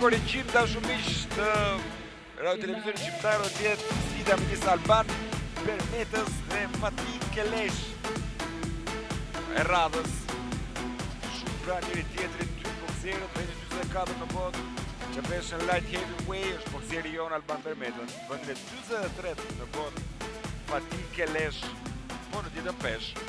Korrigjim, të dashur miq, në Radio Televizionin Shqiptar do të jetë sfida midis Alban Bermetës dhe Fatih Kelesh e radhës. Shumë pra njëri-tjetrit të dy boksierët. Vendi i 24 në botë. Në peshën light heavyweight është boksieri jonë Alban Bermeta. Vendi i 23 në botë Fatih Kelesh. Po në të njëjtën peshë.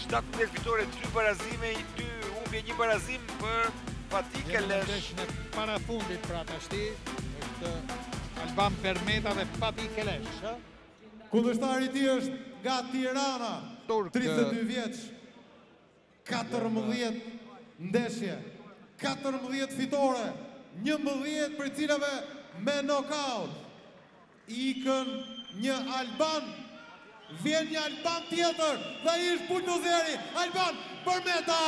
Shtatëmbëdhjetë fitore, dy barazime, dy humbje, një barazim për Fatih Kelesh. Ndeshja e parafundit pra tashti, është Alban Bermeta dhe Fatih Kelesh. Kundërshtari i tij është nga Tirana, 32 vjeç. katërmbëdhjetë ndeshje, katërmbëdhjetë fitore, njëmbëdhjetë prej cilave me nokaut. Ikën një Alban, vjen një Alban tjetër dhe ai është buldozeri, Alban Bermeta!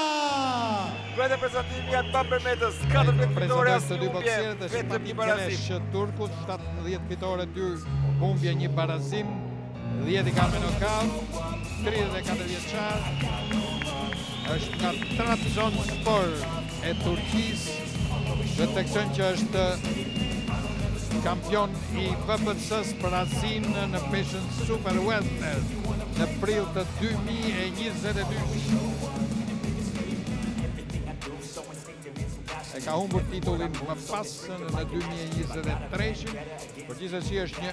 Ky është prezantimi i Alban Bermetës, katërmbëdhjetë fitore, asnjë humbje, vetëm një barazim. Turkut, shtatëmbëdhjetë fitore, dy humbje, një barazim. 10 i ka me nokaut, 34 vjeçar, është nga Trabzonspor e Turqisë, dhe theksoj që është kampion i WBC-së për Azinë në peshën Super Welter në prill të 2022. E ka humbur titullin më pas në 2023, por gjithsesi është një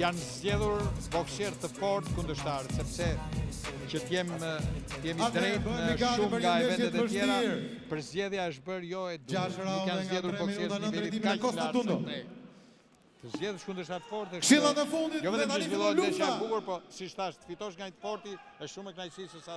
janë zgjedhur boksierë të fortë kundërshtarë, sepse që të jemi të drejtë në shumë nga eventet e tjera, përzgjedhja është bërë jo e, e di, nuk janë zgjedhur boksierë të nivelit kaq të lartë sa ne. Të zgjedhësh kundërshtar të fortë është jo vetëm që zhvillohet ndeshja e bukur, po siç thashë, të fitosh ndaj të fortit është shumë më kënaqësi se sa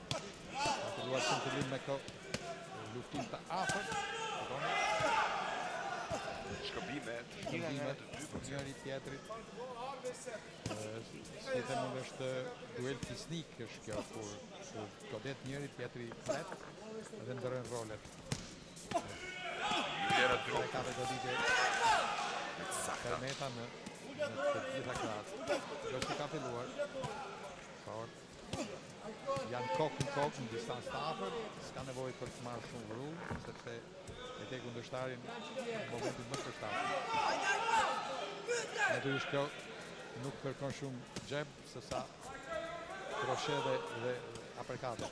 Ka filluar që në fillim me këtë luftim të afërt. Shkëmbime, shkëmbime nga të dy po njëri-tjetrit. Si të thuash një duel fisnik është kjo, kur godet njëri, tjetri pret dhe ndërrohen rolet. Njëra të rrë. Ka dhe goditje. Të sakta. Bermeta në të gjitha krahët. Kjo është ka filluar. Fort. Janë kokë në kokë në distancë të afërt, s'ka nevojë për të marrë shumë vrull, sepse e ke kundërshtarin në momentin më të... Natyrisht kjo nuk kërkon shumë xhebe, sesa kroshe dhe, dhe aperkate.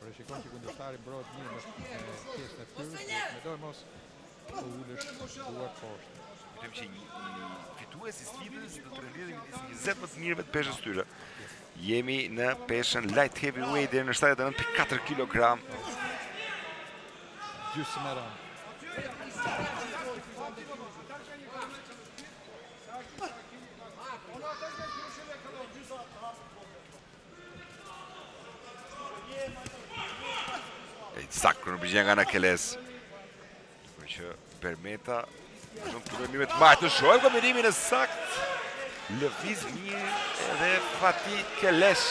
Por e shikon që kundërshtari mbrohet mirë me pjesën e fytyrës, me dorë mos të ulësh duart poshtë. Kujtim që fituesi i sfidës do të renditet midis njëzet më të mirëve të peshës tyre. Jemi në peshën light heavyweight dhe në 79.4 kg. Gjusë me rëmë. E saktë kundërpërgjigjja nga ana e Keles. Kur që Përmeta do të bëjë mirë të marrë në shojë kombinimin e saktë. Lëviz mirë edhe Fatih Keles.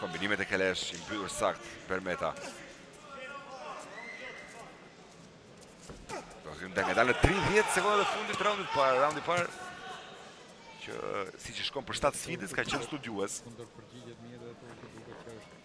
Kombinimet e Keles i mbyllur saktë Përmeta. Dalëngadalë 30 sekondat e fundit të raundit të parë, raund i parë që siç shkon përshtat sfidës ka qenë studiues. Kundërpërgjigjet mjetet ato që duket që është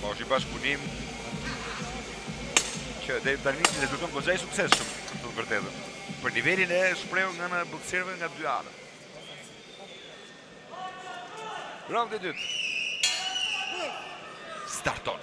Po është i bashkëpunim që dhe të një të kërkëm përgjaj sukses shumë, të të vërtetën. Për nivelin e shpreu nga në bëkserve nga dy arë. Round e dytë. Starton.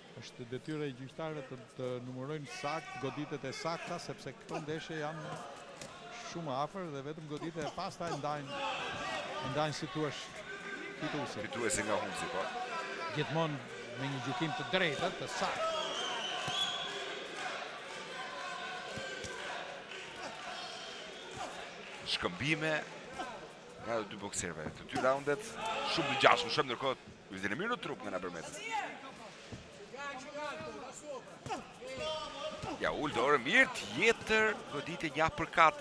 Është detyra e gjyqtarëve të, të numërojnë saktë goditjet e sakta sepse këto ndeshje janë shumë afër dhe vetëm goditjet e pastra e ndajnë e ndajnë si thua fituesin. Fituesin nga humbësi po. Gjithmonë me një gjykim të drejtë, të saktë. Shkëmbime nga ana e dy boksierëve. Të dy raundet shumë të ngjashëm, shumë ndërkohë Vjen mirë në trup nga ana e Përmetës. Ja ul dorë mirë tjetër goditje një apërkat.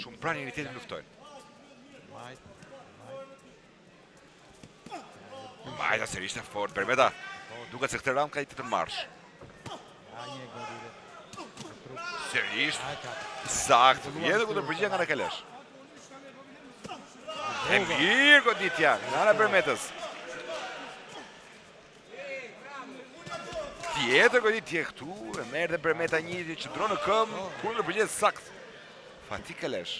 Shumë pranë njëri-tjetrit luftojnë. Majtas. E majta sërish e fortë, Përmeta. Duket se këtë raund ka i të të marsh. Sërish e saktë Vjen dhe kundërpërgjigjja nga ana e Keles E mirë goditja nga ana e Përmetës Tjetër goditje këtu E merr dhe Përmeta mirëpo qëndron në këmbë Kundërpërgjigjja e saktë Fatih Keles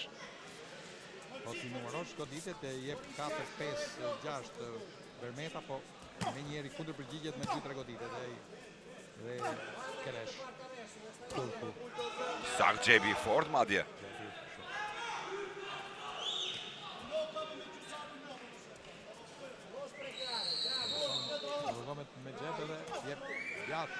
Po ti numërosh goditjet e jep 4, 5, 6 Përmeta po Menjëherë kundërpërgjigjet me dy tre goditje edhe ai edhe Kelesh. Saktë xhebi i fort madje. Rrogomet me xheb edhe jep jap.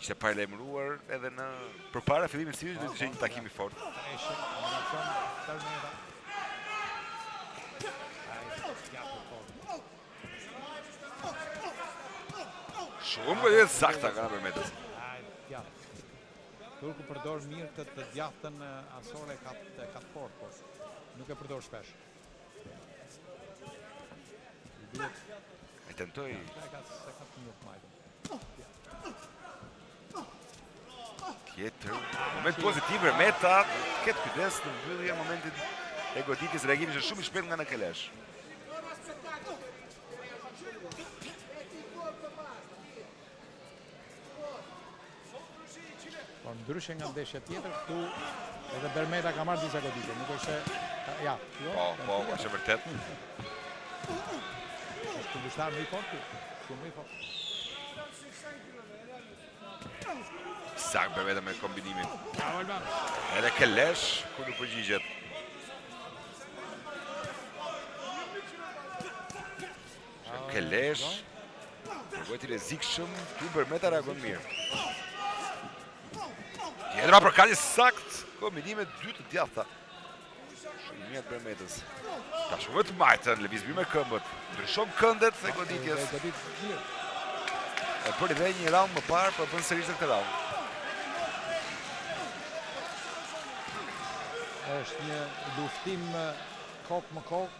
Ishte paralajmëruar edhe në përpara fillimit të sfidës, do të ishte një takim i fortë. Shumë goditje të sakta nga ana e Përmetës. Turku përdor mirë këtë të djathtën, e ka të fortë, por nuk e përdor shpesh. E tentoi... Se ka të njëjtë të majtën. Tjetër moment pozitiv Përmeta, të ketë kujdes në mbyllje momentin e goditjes, reagimi qe shumë i shpejtë nga ana e Kelesh. Por ndryshe nga ndeshja tjetër, këtu edhe Përmeta ka marrë disa goditje, nuk është se... Ja, jo... Po, po, po, është e vërtetë. Është kundërshtar më i fortë, ky. Shumë më i fortë. Saktë Përmeta me kombinimin. Edhe Kelesh kundërpërgjigjet. Kelesh, tregohet i rrezikshëm, ku Përmeta reagon mirë. Tjetër aperkat i saktë, kombinim me dy të djathta. Shumë mirë Përmeta. Ka shumë të majtën, lëviz dhe me këmbët. Ndryshon këndet e goditjes. E bëri dhe një raund më parë, po e bën sërish në këtë raund. është një luftim kokë më kokë.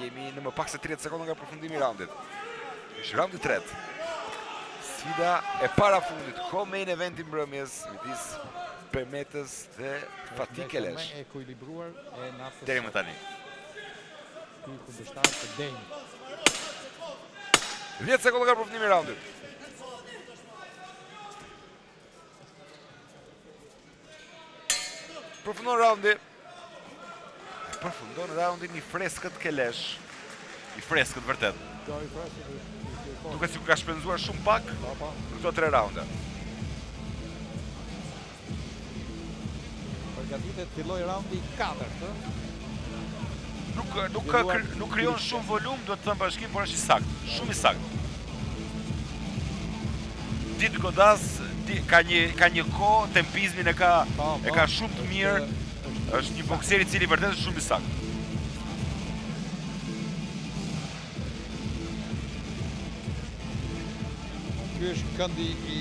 Jemi në më pak se 30 sekonda nga përfundimi i raundit. Është raundi i tretë. Sfida e parafundit, co-main event i mbrëmjes midis Përmetës dhe Fatih Kelesh. E ekuilibruar mjaft. Deri më tani. Dy kundërshtarë të denjë. 10 sekonda nga përfundimi i raundit. Përfundon raundi. Përfundon raundi, i freskët Kelesh. I freskët vërtet. Duket sikur ka shpenzuar shumë pak në këto tre raunde. Përgatitet të fillojë raundi 4 Nuk krijon shumë volum do të thëmë Bashkim Por është i saktë Shumë i saktë Di të godasë Ka një kohë Tempizmin e ka po, E ka po. shumë të mirë është një boksier i cili vërtet është shumë i saktë Ky është këndi i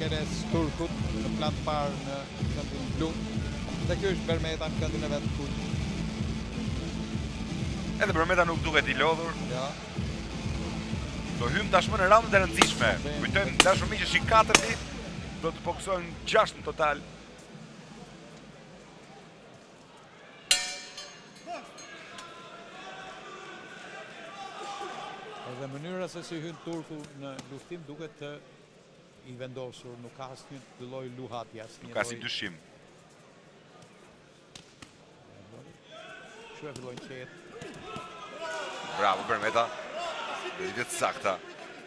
Kelesh turkut Në plan të parë në Këndin blu. Dhe ky është Bermeta në këndin e vet të kuq. Edhe Bermeta nuk duket i lodhur. Ja. Do hyjmë tashmë në raundet e rëndësishme. Kujtojmë të dashur miq se është i 4-ti, do të boksojnë 6 në total. Dhe mënyra se si hyn turku në luftim duket I vendosur, nuk ka asnjë lloj luhatje, asnjë lloj... Nuk ka asnjë dyshim. Si ja fillojnë qetë. Bravo, Bermeta. Goditje të sakta.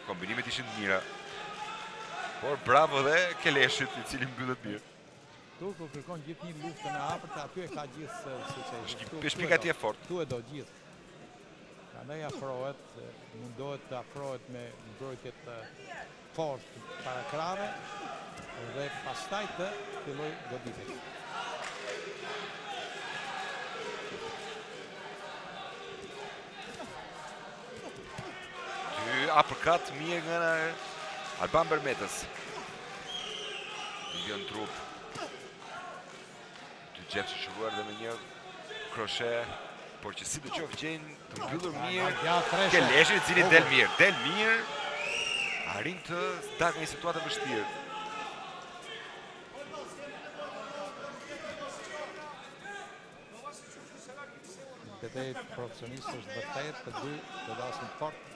Kombinimet ishin të mira. Por bravo dhe Keleshit, i cili mbyllet mirë. Turku kërkon gjithë një luftë nga afër, se aty e ka gjithë se që e gjithë. Një pishpik ati e fort. Tu e do gjithë. Andaj afrohet, mundohet të afrohet me mbrojtje të fortë para krahëve dhe pastaj të fillojë goditjet. Dy apërkat të mirë nga ana e Alban Bermetës. Një në trup. Dy xhebe shoqëruar dhe me një kroshe, por sidoqoftë gjen të mbyllur mirë. Keleshin, i cili del mirë, del mirë, arrin të dalë nga situata e vështirë. Betejë profesionistësh është vërtet të dy të godasin fort.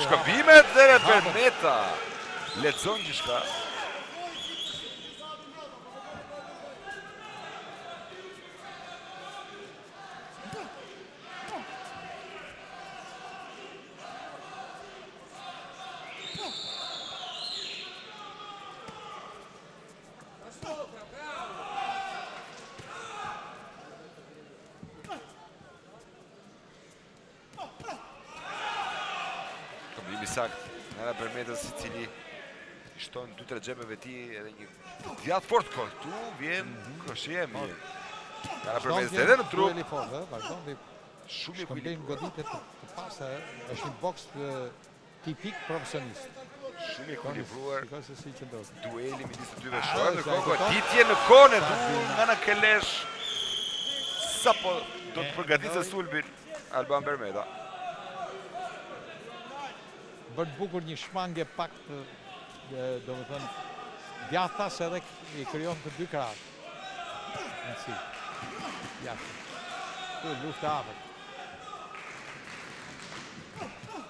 Shkëpimet dhe dhe për meta Letëzon që shka xhebeve të tij edhe një të djathtë të fortë kërë tu, vjen mhm. kroshe e mirë. Nga Bermeta dhe në trup. Shkëmbim goditje të pastër, është një boks të Tipik profesionist. Shumë i kualifikuar. Shikoj se si qëndron. Dueli midis të dyve shkollave, ndërkohë goditje në kokë nga Kelesh. Sapo do të përgatitse sulmin Alban Bermeta. Bën bukur një shmange pak te, domethënë, djathas edhe i krijon të dy krahët. Në si, jashtë. Të luftë avët.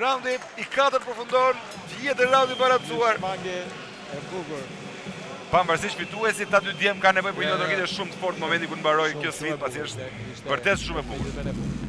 Raundi i katër përfundon, tjetër raund i balancuar. Shmangie e bukur. Pavarësisht fituesit, këta dy djem kanë nevojë për një duartrokitje shumë të fortë momentin kur të mbarojë kjo sfidë, pasi është vërtet shumë e bukur.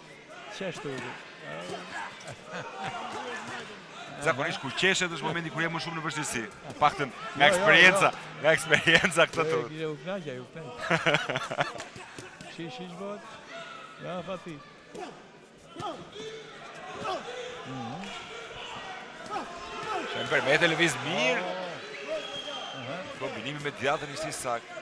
Qesh ti. Zakonisht kur qeshet është momenti kur je më shumë në vështirësi. Të paktën nga jo, jo, jo. eksperienca, nga eksperienca këtu. Kishë u knaqja, ju kthen. Shi shi zbot. Ja fati. Shën Bermeta lëviz mirë. Kombinimi me të djathtën ishte i saktë.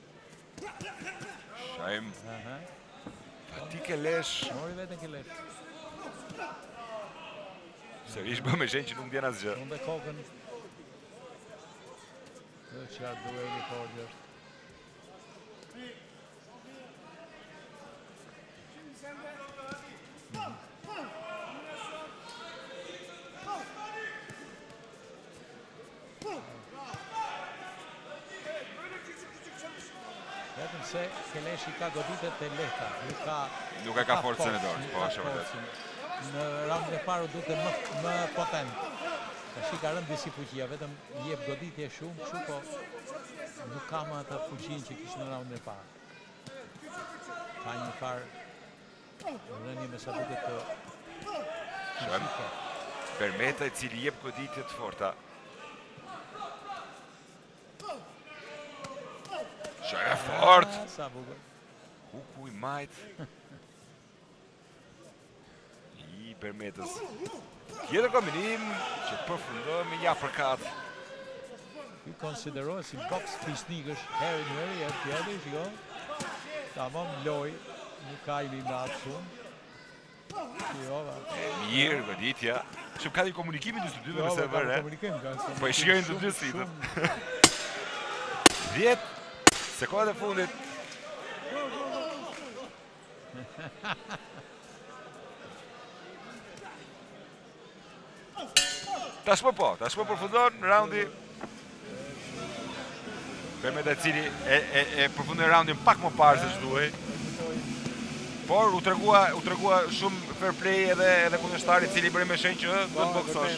Shajm. Aha. Pati Kelesh. Mori veten Kelesh. Sërish bën me shenjë që nuk ndjen asgjë. Tund edhe kokën. Dhe që atë duhe një forgjë është. Vetëm se Keleshi ka goditje të lehta, nuk ka... Nuk e ka forcën e dorës, po është vërtet. Në raundin e parë u duk më, më potent. Tashi i ka rënë disi fuqia, vetëm jep goditje shumë, shumë po nuk ka më atë fuqinë që kishte në raundin e parë. Ka një farë Rënie me sa duket... Shërë. Bermeta i cili jep goditje të forta. Shërë fort! Sa bukur. Huku i majtë. I Bermetës. Tjetër kombinim që përfundon me një aperkat. Ky konsiderohet si boks fisnikësh herë njëri herë tjetri, shiko. Tamam lojë, nuk ka i linda atë shumë. Jo, va. E mirë goditja. Se ka një komunikim midis të dyve nëse e vë re, e? Po e shikojnë të dy si të... Vjetë, sekondat e fundit, Tashmë po, tashmë përfundon raundi Bermeta i cili e përfundon raundin pak më parë se ç'duhej Por u tregua, u tregua shumë fair play edhe edhe kundërshtari i cili bëri me shenjë që do të boksojë.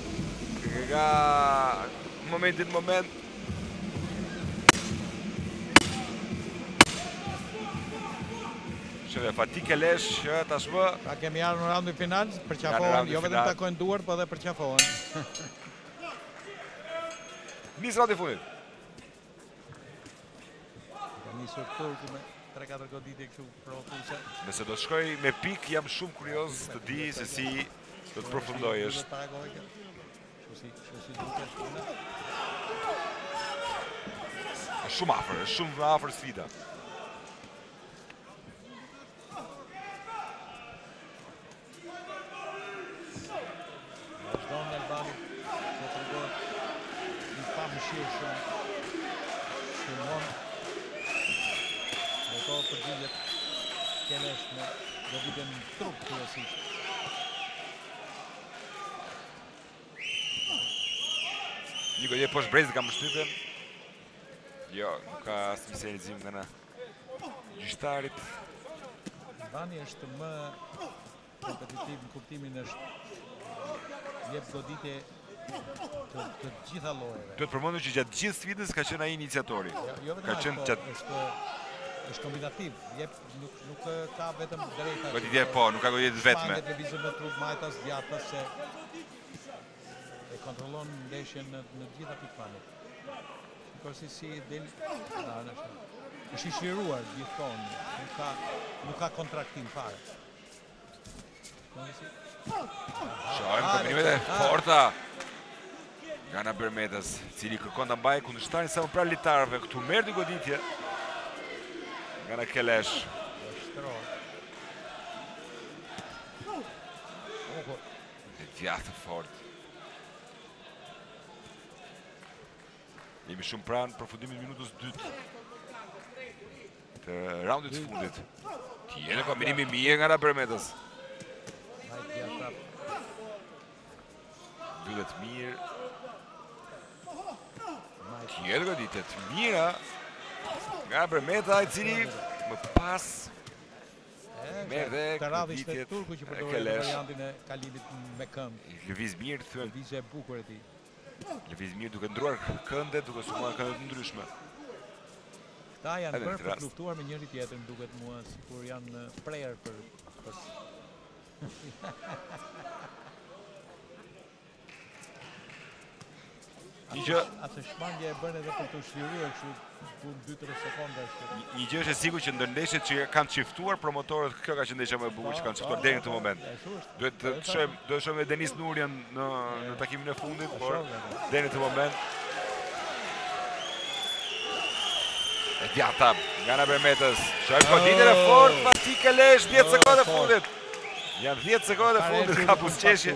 Nga momenti në moment Shohim, Fatih Kelesh, që tashmë Tani kemi ardhur në raundin final, përqafohen, jo vetëm takojnë duart, po dhe përqafohen Nis raundi i fundit Ka nisur turku me 3-4 goditje kështu provokuese. Nëse do të shkojë me pikë, jam shumë kurioz të di se si do të përfundojë është. Është shumë afër, është shumë afër sfida. Vazhdon Albani të tregohet i pamëshirshëm që mundet t'u përgjigjet Kelesh me dy goditje në trup të jesish Një goditje poshtë brezit kam përshtypjen Jo, nuk ka asnjë sinjalizim nga ana e Gjyqtarit. Bani është më kompetitiv në kuptimin është jep goditje të, të gjitha llojeve. Duhet përmendur që gjatë gjithë sfidës ka qenë ai iniciatori. Jo, jo ka qenë po, gjatë është është kombinativ, jep nuk nuk ka vetëm drejta. Goditje po, nuk ka goditje të vetme. Shmanget lëviz me trup majtas djathtas e kontrollon ndeshjen në, në gjitha pikpamjet. Për si del është i çliruar gjithmonë, nuk ka nuk ka kontraktim fare. Shohim kombinimet e forta nga ana e Bermetas, i cili kërkon të mbajë kundërshtarin sa më pranë litarëve, këtu merr dy goditje nga Kelesh. E djathtë e fortë. Jemi shumë pranë përfundimit të minutës së dytë të raundit të fundit. Tjetër kombinim i mirë nga ana e Bermetës. Mbyllet mirë. Tjetër goditje e mirë nga Bermeta i cili më pas merr dhe goditjet e Kelesh. Lëviz mirë të thënë. Lëvizje e bukur e tij. Lëviz mirë duke ndërruar këndet, duke së marrë këndet ndryshme. Këta janë bërë për të luftuar me njëri-tjetrin, duket mua, sikur janë prerë për... për... Një gjë... Atë shmangja e bën edhe për t'u çliruar që Një gjë është e sigurt që ndër ndeshjet që kanë çiftuar promotorët, kjo ka qenë ndeshja më e bukur që kanë çiftuar deri në këtë moment. Duhet të shohim, do të shohim edhe Denis Nurjan në takimin e fundit, por deri në këtë moment E djathta nga ana e Bermetës, shumë goditje e fortë, oh. pasi këlesh, 10 sekondat e fundit. Janë 10 sekondat e fundit, ka buzëqeshje.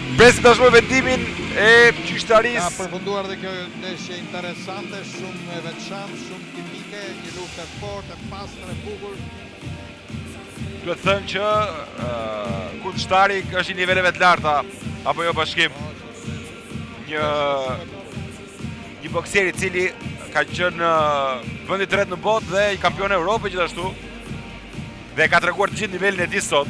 Presim tashmë vendimin e gjyqtarisë. Ka përfunduar dhe kjo ndeshje interesante, shumë e veçantë, shumë tipike, një luftë e fortë, e pastër, e bukur. Duhet thënë që kundërshtari është i niveleve të larta, apo jo Bashkim. Një një boksier i cili ka qenë në vendin e tretë në botë dhe kampion Evrope gjithashtu. Dhe e ka treguar të gjithë nivelin e tij sot.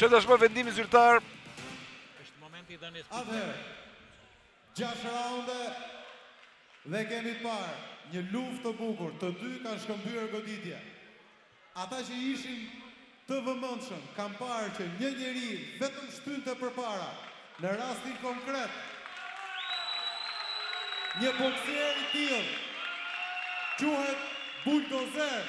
Çon tashmë vendimi zyrtar Është momenti i dhënies së pikave. Atëherë, gjashtë raunde dhe kemi parë një luftë të bukur, të dy kanë shkëmbyer goditje. Ata që ishin të vëmendshëm kanë parë që një njeri vetëm shtynte përpara, në rastin konkret një boksier i tillë quhet buldozer.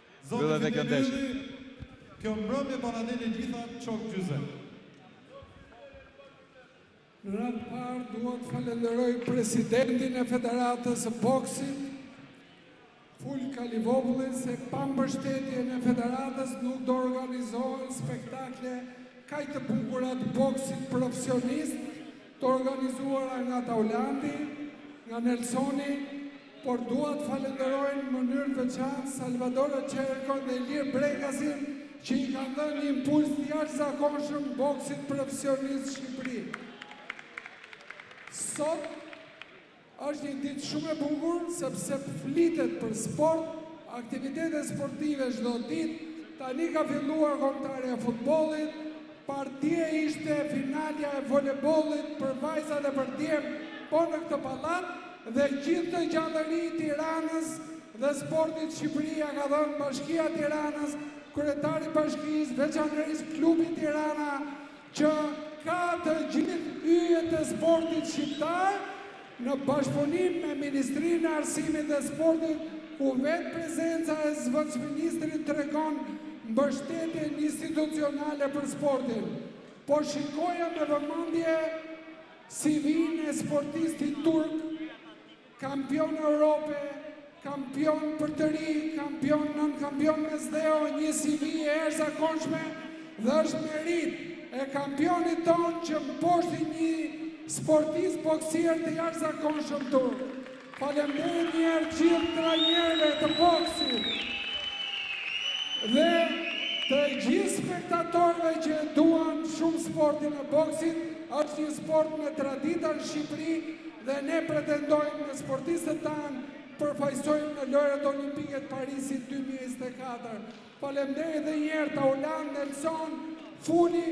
Mbyllet edhe kjo ndeshje. Kjo mbrëmje po na del e gjitha çok gjyze. Në radhë të parë dua të falenderoj presidentin e Federatës së Boksit, Fulk Kalivopullin se pa mbështetjen e federatës nuk do organizohen spektakle kaq të bukura të boksit profesionist Të organizuara nga Taulanti, nga Nelsoni, por dua të falënderoj në mënyrë të veçantë Salvatore Cherchin dhe Ilir Bregasin që i kanë dhënë një impuls të jashtëzakonshëm boksit profesionist në Shqipëri. Sot Është një ditë shumë e bukur sepse flitet për sport, aktivitete sportive çdo ditë, tani ka filluar Kombëtarja e Futbollit, pardje ishte finalja e Volejbollit për vajza dhe për djem po në këtë pallat dhe gjithë këtë gjallëri Tiranës dhe sportit Shqipëri ia ka dhënë Bashkia e Tiranës, kryetari i bashkisë, veçanërisht klubi Tirana që ka të gjithë yjet e sportit shqiptar, në bashkëpunim me Ministrinë e Arsimit dhe Sportit, ku vetë prezenca e zv-ministrit tregon mbështetjen institucionale për sportin. Po shikoja me vëmendje CV-në e sportistit turk, Kampion Europe, kampion për të rinj, kampion nënkampion me zdeo, një CV e jashtëzakonshme dhe është meritë e kampionit tonë që mposhti një sportist boksier të jashtëzakonshëm turk. Faleminderit një herë gjithë trajnerëve të boksit dhe të gjithë spektatorëve që e duan shumë sportin e boksit, është një sport me traditë në Shqipëri, Dhe ne pretendojmë me sportistët tanë të përfaqësohemi në Lojërat Olimpike të Parisit dy mijë e njëzet e katër. Faleminderit edhe një herë Taulant, Nelson, Funi,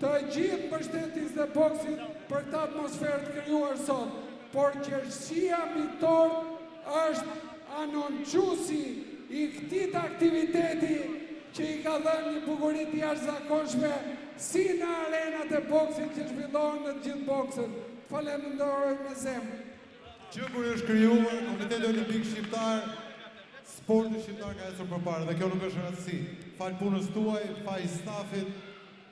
të gjithë mbështetësit e boksit për këtë atmosferë të krijuar sot. Por qershia mbi tortë është anonçuesi i këtij aktiviteti që i ka dhënë një bukuri të jashtëzakonshme si në arenat e boksit që zhvillohen në të gjithë botën. Faleminderit me zemër. Që kur është krijuar Komiteti Olimpik Shqiptar, sporti shqiptar ka ecur përpara dhe kjo nuk është rastësi. Falë punës tuaj, falë stafit,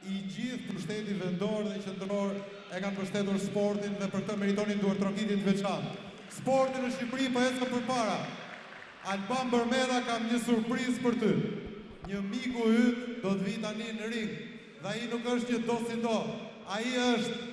i gjithë pushteti vendor dhe qendror e kanë mbështetur sportin dhe për këtë meritoni një duartrokitje të veçantë. Sporti në Shqipëri po ecën përpara. Alban Bërmeta kam një surprizë për ty. Një mik yt do të vijë tani në ring dhe ai nuk është një dosido. Ai është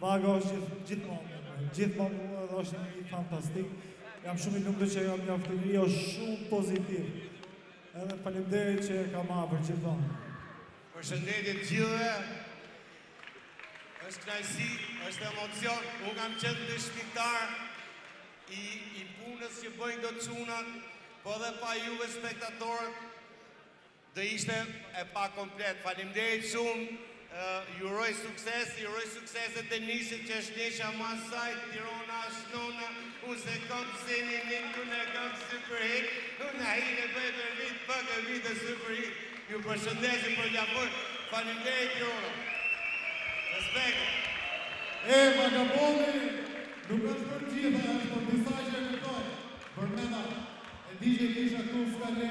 Vago është gjithmonë, gjithmonë edhe është një fantastik. Jam shumë i lumtur që jam një njeri shumë pozitiv. Edhe faleminderit që e kam për gjithmonë. Përshëndetje të gjithëve. Është kënaqësi, është emocion. Unë kam qenë dëshmitar i i punës që bëjnë këta çunat, po dhe pa juve spektatorët Do ishte e pa komplet. Faleminderit shumë, ju uroj sukses, i uroj suksese Denisit që është ndeshja masanej, Tirona është nona, unë s'e kom si Noizy, unë kom super hit, Unë ai e bëj për vit, për vit e super hit, ju përshëndesim për nga poshtë, faleminderit Tirona, respekte. E vagabondi nuk është për gjithë është për disa që e kuptojnë, Përmeta e di që kisha këtu ska le.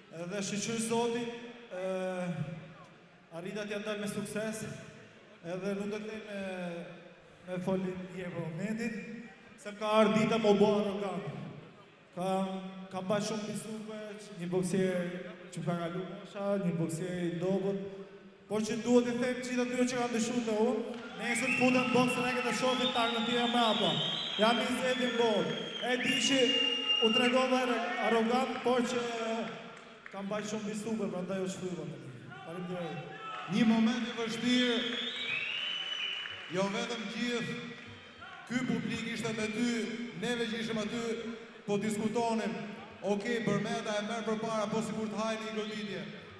Edhe shqyqyr zoti, arrita t'ja dal me sukses, edhe nuk do të desha me fol në këtë moment, se m'ka ardh dita me u bo arrogant. Kam pas shumë mbi supe, një boksier që ka kalu mosha, një boksier i dobët, Por që duhet t'i them gjithë atyre që kanë dyshuar te unë, nëse futem në boks rreket e shoh lojtarë të tjerë mbrapa. Jam i zgjedhtë në botë. E di që u tregova arrogant, por që kam mbajtë shumë mbi supe, prandaj u shtyva në ring. Faleminderit. Një moment i vështirë, jo vetëm gjithë ky publik ishte me ty, neve që ishim aty po diskutonim, ok Përmeta e merr përpara po sikur të hajë një goditje,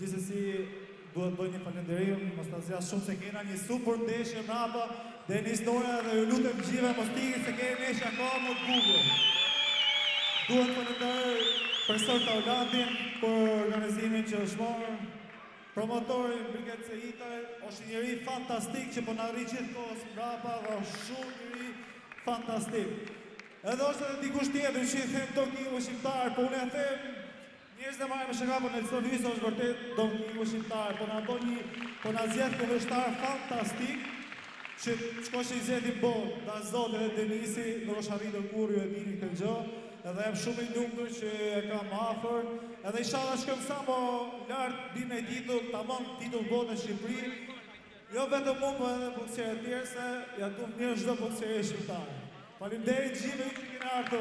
Gjithsesi duhet të bëj një falënderim, mos ta zgjas shumë se kena një super ndeshje mbrapa, Denis Nurja dhe ju lutem gjithëve mos ikni se kemi ndeshje akoma më të bukur. Dua të falënderoj përsërë Taulantin për organizimin që është marrë, promotorin Briget Seitaj, është një njeri fantastik që po na rri gjithë kohës mbrapa dhe është shumë njeri fantastik. Edhe është edhe dikush tjetër që i them Don Kingu shqiptar, po unë e them Njerëzit e marrin me shaka por në çdo vis është vërtet Don Kingu shqiptar po na bën një po na zgjedh kundërshtar fantastik që ç'ko që s' i zgjedhim bo vaki zot edhe Denisi nuk është arritur kurrë ju e dini këtë gjë edhe jam shumë i lumtur që e kam afër edhe ishalla shkojmë sa mo lart bim me titull tamam titull botë në Shqipëri jo vetëm unë po edhe boksierët tjerë se ja duam të mirën çdo boksieri shqiptar Faleminderit gjithëve ju që keni ardhur.